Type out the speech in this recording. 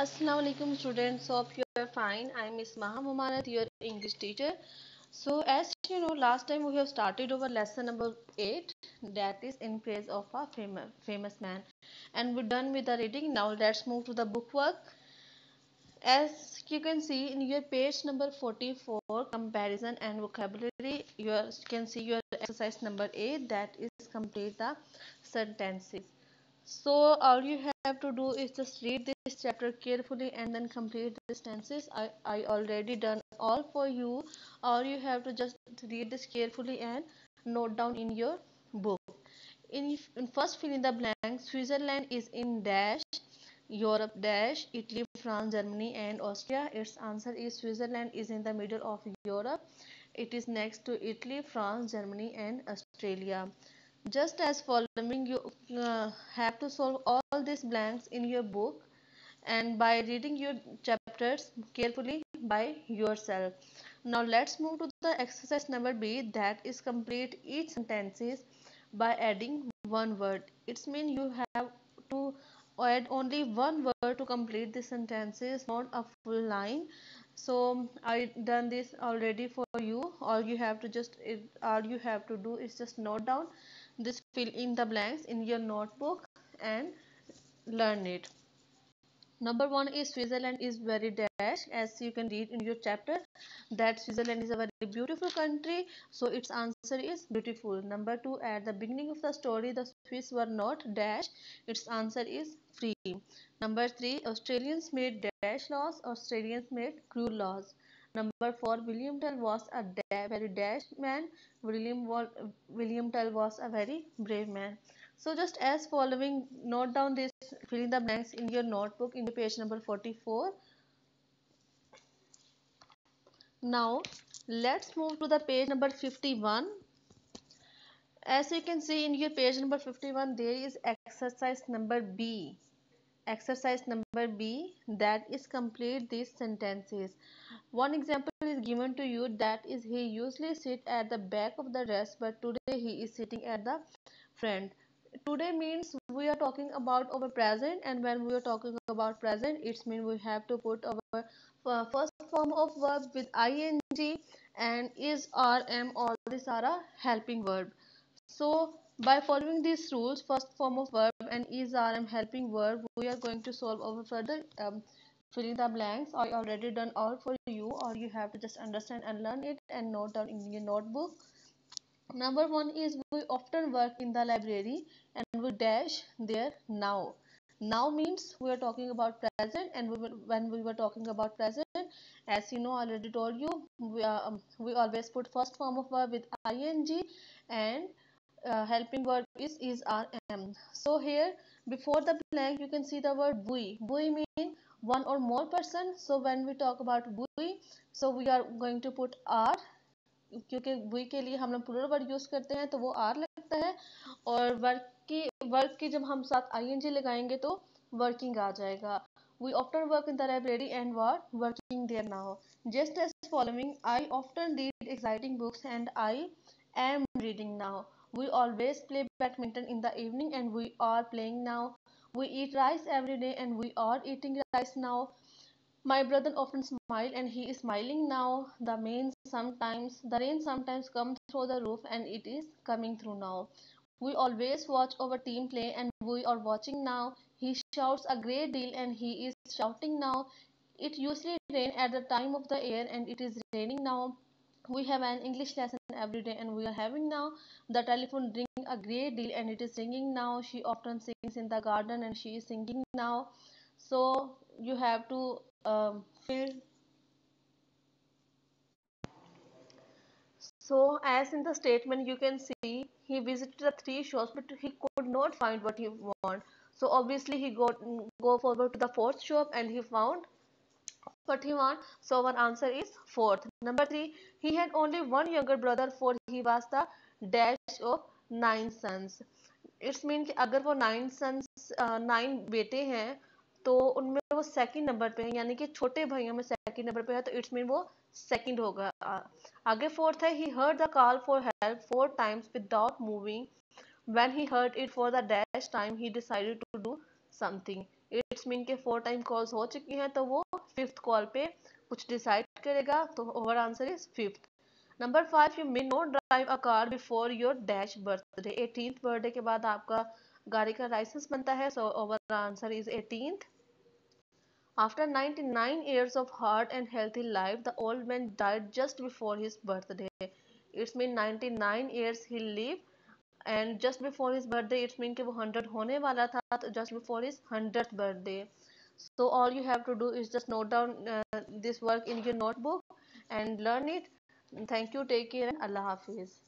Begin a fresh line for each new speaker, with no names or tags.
Assalamu alaikum students. Hope you are fine. I am Miss Maha Mumanat your English teacher. So as you know last time we have started our lesson number 8 that is in praise of a famous famous man. And we're done with the reading. Now let's move to the book work as you can see in your page number 44 comparison and vocabulary you can see your exercise number 8 that is complete the sentences. So all you have to do is just read this chapter carefully and then complete the sentences i i already done all for you. All you have to just read this carefully and note down in your book. In, in first fill in the blank switzerland is in dash europe dash italy france germany and austria. Its answer is switzerland is in the middle of europe. It is next to italy france germany and australia. Just as following you uh, have to solve all these blanks in your book and by reading your chapters carefully by yourself. Now let's move to the exercise number B that is complete each sentences by adding one word. It's mean you have to add only one word to complete the sentences not a full line so i done this already for you all you have to just all you have to do is just note down this fill in the blanks in your notebook and learn it number one is switzerland is very dash as you can read in your chapter that switzerland is a very beautiful country so its answer is beautiful number two at the beginning of the story the swiss were not dash its answer is free number three australians made dash laws australians made cruel laws Number 4. William Tell was a da very dash man. William, William Tell was a very brave man. So just as following, note down this, fill in the blanks in your notebook in the page number 44. Now, let's move to the page number 51. As you can see in your page number 51, there is exercise number B. Exercise number B that is complete these sentences. One example is given to you that is he usually sit at the back of the desk but today he is sitting at the front. Today means we are talking about our present and when we are talking about present it means we have to put our uh, first form of verb with ing and is or am all these are a helping verb. So by following these rules first form of verb and is or am helping verb we are going to solve our further um, filling the blanks I already done all for you or you have to just understand and learn it and note down in your notebook number one is we often work in the library and we dash there now. Now means we are talking about present and we will, when we were talking about present as you know I already told you we, are, um, we always put first form of verb with ing and uh, helping verb is is rm so here before the blank you can see the word we. We mean one or more person. So when we talk about we so we are going to put r क्योंकि we के लिए हम लोग plural word use करते हैं तो वो r लगता है और वर्क की वर्क की जब हम साथ ing लगाएँगे तो working आ जाएगा we often work in the library and were working there now just as following i often read exciting books and i am reading now we always play badminton in the evening and we are playing now we eat rice every day and we are eating rice now. My brother often smile and he is smiling now. The rain sometimes the rain sometimes comes through the roof and it is coming through now. We always watch our team play and we are watching now. He shouts a great deal and he is shouting now. It usually rain at the time of the year and it is raining now. We have an English lesson every day and we are having now. The telephone ring a great deal and it is ringing now. She often sings in the garden and she is singing now. So you have to um, fill. So as in the statement you can see he visited the three shops but he could not find what he want. So obviously he got go forward to the fourth shop and he found what he want. So our answer is fourth. Number three, he had only one younger brother for he was the dash of nine sons. It's mean कि अगर वो nine sons nine बेटे हैं तो उनमें वो second number पे है, यानी कि छोटे भाइयों में सेकंड नंबर पे है तो इट्स मीन वो सेकंड होगा। आगे फोर्थ है he heard the call for help four times without moving when he heard it for the dash time, he decided to do something. It's mean के four time calls हो चुकी हैं तो वो फिफ्थ कॉल पे कुछ decide करेगा तो our answer is fifth number five you may not drive a car before your dash birthday eighteen birthday के बाद आपका गाड़ी का लाइसेंस बनता है so our answer is eighteen After 99 years of hard and healthy life, the old man died just before his birthday. It's mean 99 years he lived and just before his birthday, it's mean कि वो 100 होने वाला था तो just before his 100th birthday. So all you have to do is just note down uh, this work in your notebook and learn it. Thank you. Take care and Allah Hafiz.